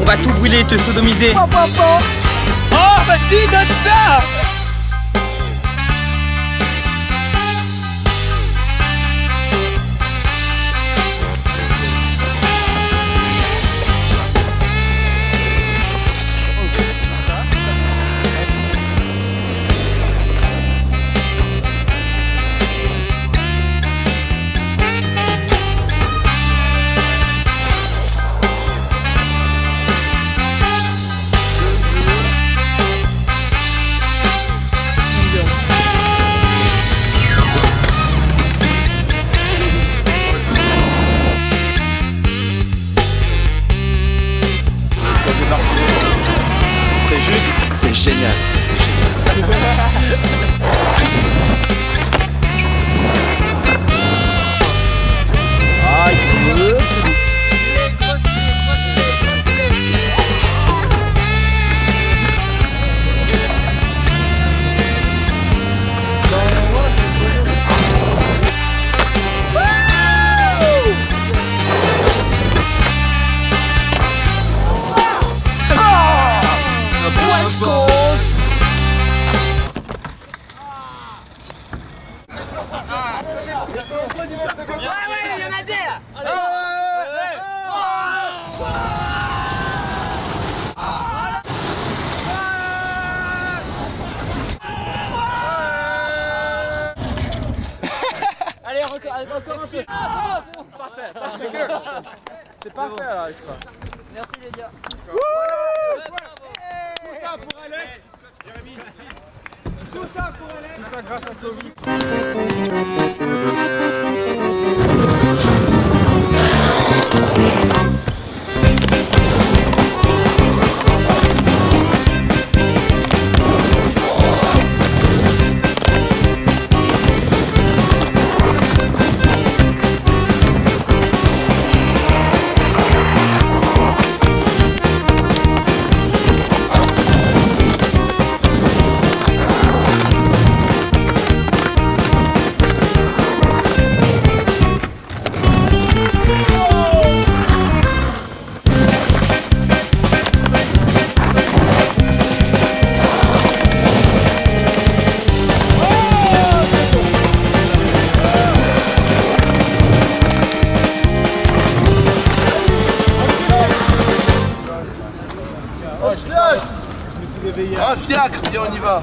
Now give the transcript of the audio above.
On va tout brûler, te sodomiser. Oh. Oh, ça c'est génial, c'est génial. Allez, encore, encore un peu. Ah, c'est. Parfait. C'est parfait. Merci les gars. Tout ça pour Alex Tout ça pour Tout ça grâce à Ah, fiacre, viens, on y va.